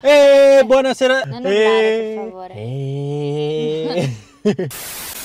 E buonasera. Non urlare, E- per favore. E...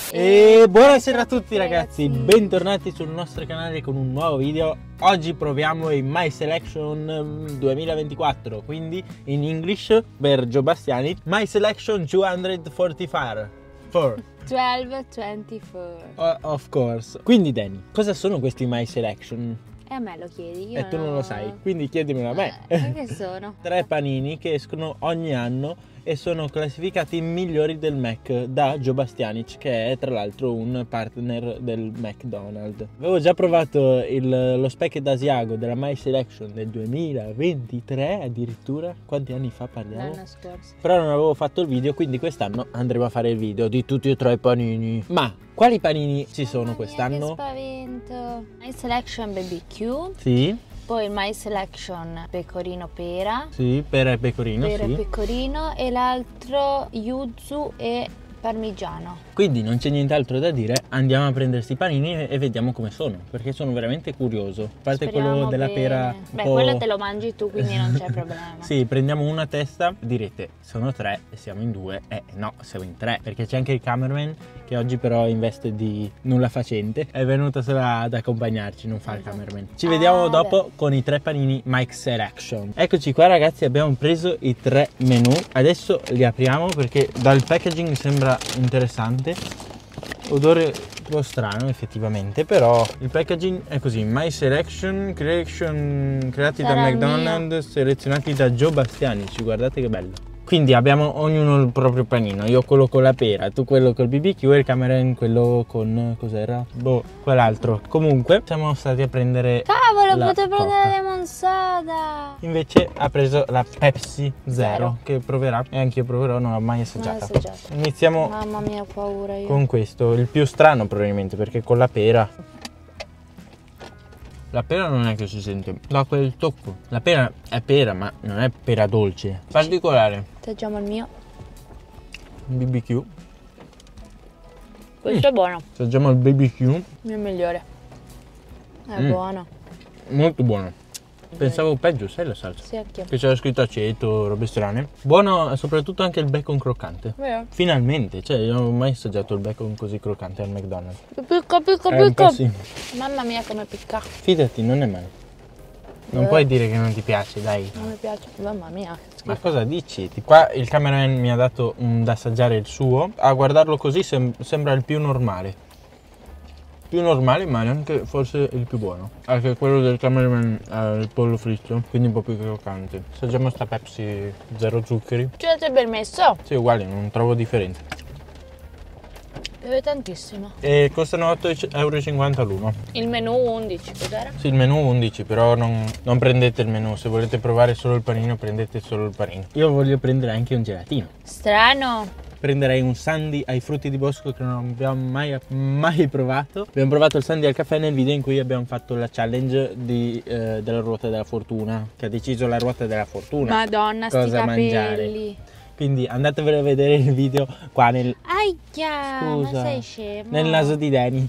e buonasera a tutti ragazzi, bentornati sul nostro canale con un nuovo video. Oggi proviamo il My Selection mm, 2024, quindi in English per Joe Bastiani, My Selection 244. For, 12, 24. o- of course. Quindi Danny, cosa sono questi My Selection? E a me lo chiedi? Io E tu non lo sai, quindi chiedimelo a me. Eh, che sono? tre panini che escono ogni anno e sono classificati migliori del Mac da Joe Bastianic che è tra l'altro un partner del McDonald's. Avevo già provato il- lo specchio d'Asiago della My Selection del 2023 addirittura, quanti anni fa parliamo? L'anno scorso. Però non avevo fatto il video, quindi quest'anno andremo a fare il video di tutti e tre i panini. Ma quali panini ci sono quest'anno? Che spavento. My Selection BBQ, Sì, poi il My Selection pecorino pera, sì, pera e pecorino, pera sì. e pecorino. E l'altro yuzu e parmigiano. Quindi non c'è nient'altro da dire, andiamo a prendersi i panini e- vediamo come sono, perché sono veramente curioso. A parte quello Speriamo della bene. pera. Beh, quello te lo mangi tu, quindi non c'è problema. Sì, prendiamo una testa, direte sono tre e siamo in due. Eh no, siamo in tre, perché c'è anche il cameraman che oggi però in veste di nulla facente. È venuto solo ad accompagnarci, non fa il cameraman. Ci vediamo Ah, dopo con i tre panini Mike Selection. Eccoci qua ragazzi, abbiamo preso i tre menu. Adesso li apriamo perché dal packaging sembra interessante. Odore un po' strano effettivamente, però il packaging è così, My Selection, creation, creati Sarà da. McDonald's, selezionati da Joe Bastianici, guardate che bello. Quindi abbiamo ognuno il proprio panino, io quello con la pera, tu quello col BBQ e il cameraman quello con, cos'era? Boh, quell'altro. Comunque siamo stati a prendere... Cavolo, potevo prendere la lemonsada. Invece ha preso la Pepsi Zero, Zero. che proverà e anche io proverò, non l'ho mai assaggiata. assaggiata. Iniziamo Mamma mia, ho paura io. con questo, il più strano probabilmente perché con la pera. La pera non è che si sente, da quel tocco. La pera è pera, ma non è pera dolce. Particolare. Assaggiamo il mio. BBQ. Questo è buono. Assaggiamo il BBQ. Il mio migliore. È Mm. buono. Molto buono. Pensavo peggio, sai la salsa? Sì, anch'io. Che c'era scritto aceto, robe strane. Buono soprattutto anche il bacon croccante. Vero? Finalmente, cioè io non ho mai assaggiato il bacon così croccante al McDonald's. Picca, picca, picca. sì. Mamma mia, come picca. Fidati, non è male. Non Eh. puoi dire che non ti piace, dai. Non mi piace. Mamma mia, Ma cosa dici? Di Qua il cameraman mi ha dato un da assaggiare il suo. A guardarlo così sem- sembra il più normale. Più normale, ma neanche forse il più buono. Anche quello del cameraman è il pollo fritto, quindi un po' più croccante. Assaggiamo sta Pepsi zero zuccheri. Ci avete permesso? Sì, uguali, non trovo differenza. Beve tantissimo. E costano 8,50 euro l'uno. Il menù 11, cos'era? Sì, il menù 11, però non, non prendete il menù. Se volete provare solo il panino, prendete solo il panino. Io voglio prendere anche un gelatino. Strano. prenderei un sandy ai frutti di bosco che non abbiamo mai, mai provato. Abbiamo provato il sandy al caffè nel video in cui abbiamo fatto la challenge di, eh, della ruota della fortuna, che ha deciso la ruota della fortuna. Madonna, sti Cosa capelli. Quindi andatevelo a vedere il video qua nel, Aia, Scusa. ma sei scemo. nel naso di Danny.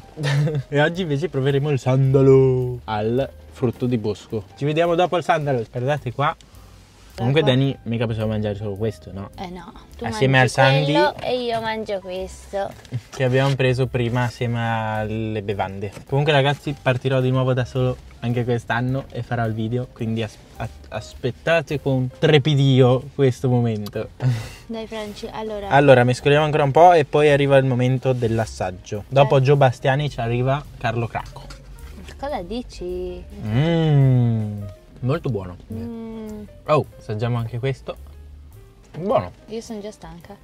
e oggi invece proveremo il sandalo al frutto di bosco. Ci vediamo dopo il sandalo. Guardate qua. Comunque. Danny mica possiamo mangiare solo questo, no? Eh no, tu Assieme al Sandy. e io mangio questo. che abbiamo preso prima assieme alle bevande. Comunque ragazzi partirò di nuovo da solo anche quest'anno e farò il video, quindi as- aspettate con trepidio questo momento. Dai Franci, allora, Allora mescoliamo ancora un po' e poi arriva il momento dell'assaggio. Dopo Gio Bastiani ci arriva Carlo Cracco. cosa dici? Mmm, molto buono. Mm, Oh, assaggiamo anche questo. Buono. io sono già stanca.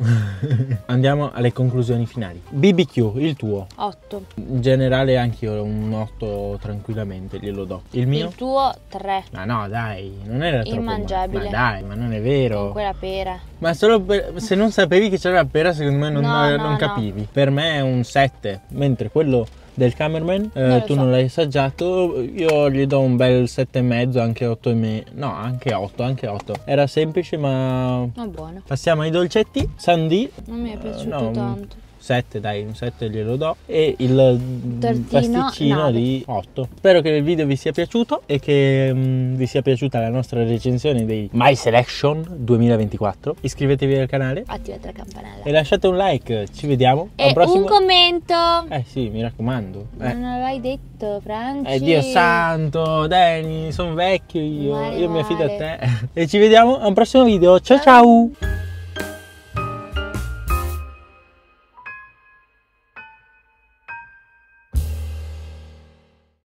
Andiamo alle conclusioni finali. BBQ, il tuo. 8. In generale anch'io un 8 tranquillamente glielo do. Il mio? Il tuo 3. Ma no, dai, non era troppo Immangiabile. Ma dai, ma non è vero. Con quella pera. Ma solo per- se non sapevi che c'era la pera, secondo me non, No, non no, no. capivi. Per me è un 7, mentre quello del cameraman eh, Non tu so. non l'hai assaggiato, io gli do un bel 7,5, anche 8 e me- No, anche 8, anche 8. Era semplice, ma Ma buono. passiamo ai dolcetti. Sandy Non mi è piaciuto no, tanto. 7 dai, un 7 glielo do e il Tortino, pasticcino nove. di 8. Spero che il video vi sia piaciuto e che mm, vi sia piaciuta la nostra recensione dei My Selection 2024. Iscrivetevi al canale Attivate la campanella. e lasciate un like. Ci vediamo E un prossimo un commento. Eh sì, mi raccomando. Eh. Non l'hai detto, Franci. Eh, Dio santo, Dani, sono vecchio io, Male, io mi affido a male. te. E ci vediamo a un prossimo video. Ciao ciao!